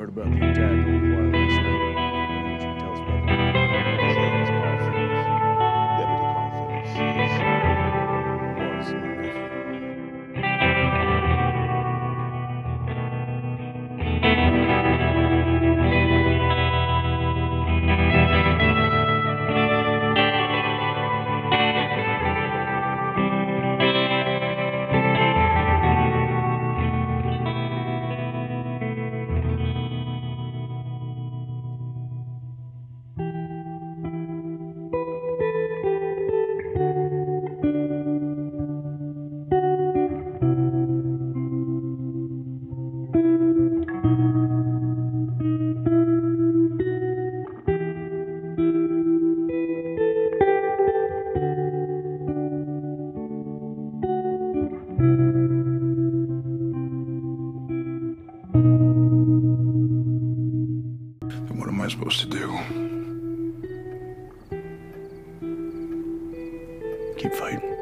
heard about the attack supposed to do? Keep fighting.